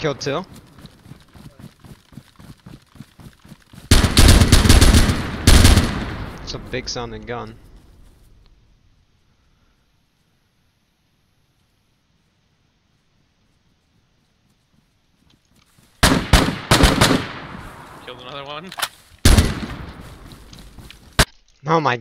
Killed two. It's a big sounding gun. Killed another one. Oh my